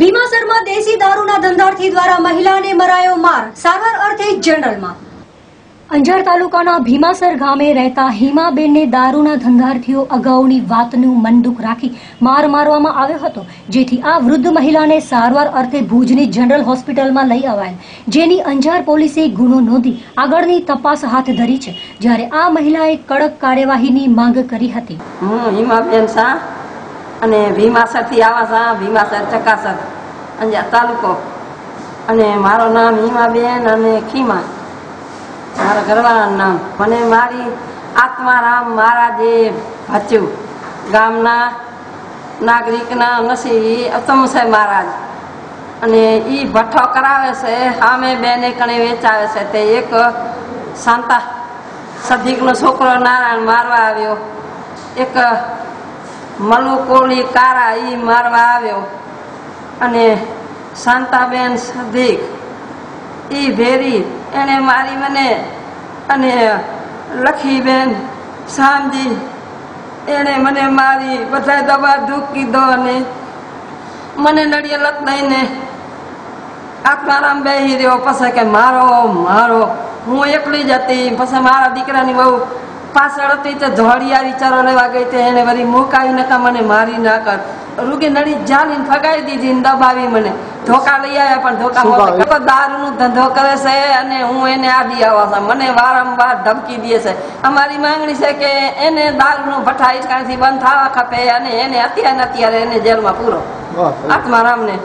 ભીમાસરમાં દેશી દારૂના ધંધાર્થી દ્વારા મહિલાને મરાયો માર, સારવાર અર્થે જનરલમાં. અંજાર તાલુકાના ભીમાસર ગામે રહેતા હિમાબેનને દારૂના ધંધાર્થીઓ અગાઉની વાતનું મનદુખ રાખી માર મારવામાં આવ્યો હતો, જેથી આ વૃદ્ધ મહિલાને સારવાર અર્થે ભુજની જનરલ હોસ્પિટલમાં લઈ અવાયેલ. જેની અંજાર પોલીસે ગુનો નોંધી આગળની તપાસ હાથ ધરી છે, જ્યારે આ મહિલાએ કડક કાર્યવાહીની માંગ કરી હતી. હું હિમાબેન શાહ. અને ભીમાસરથી આવા શાહ ભીમાસર ચકાસર અંજાર તાલુકો. અને મારું નામ હિમાબેન અને ખીમા. મારા ઘરવાળાનું નામ. મને મારી આત્મારામ મહારાજે ભચ્યું ગામના નાગરિકના નસી અતમસે મહારાજ. અને એ ભઠ્ઠો કરાવે છે, સામે બેને કણે વેચાવે છે. તે એક શાંતા સદીકનો છોકરો નારાયણ મારવા આવ્યો. એક મલુ કોળી કારા ઈ મારવા આવ્યો. અને શાંતાબેન સદીક, ઈ ભેરી એને મારી મને અને લખીબેન શામજી એને મને મારી બધા દવા દુઃખ કીધો અને મને નડિયે લત દઈને આત્મારામ બેહી રહ્યો. પછી કે, મારો મારો, હું એકલી જ હતી. પછી મારા દીકરાની બહુ પાછળ હતી તે ધોળિયા વિચારો લેવા ગઈ તે એને વળી મુકાવી નકા મને મારી ના કર. રૂગી નડી જાલીને ફગાવી દીધી ને દબાવી મને. ધોકા લઈ આવ્યા પણ ધોકા દારૂ ધંધો કરે છે અને હું એને આડી આવવા છું. મને વારંવાર ધમકી દે છે. અમારી માંગણી છે કે એને દારૂનો ભઠ્ઠા ઈટકાણથી બંધ થવા ખપે અને એને અત્યારે અત્યારે એને જેલમાં પૂરો. આત્મારામને.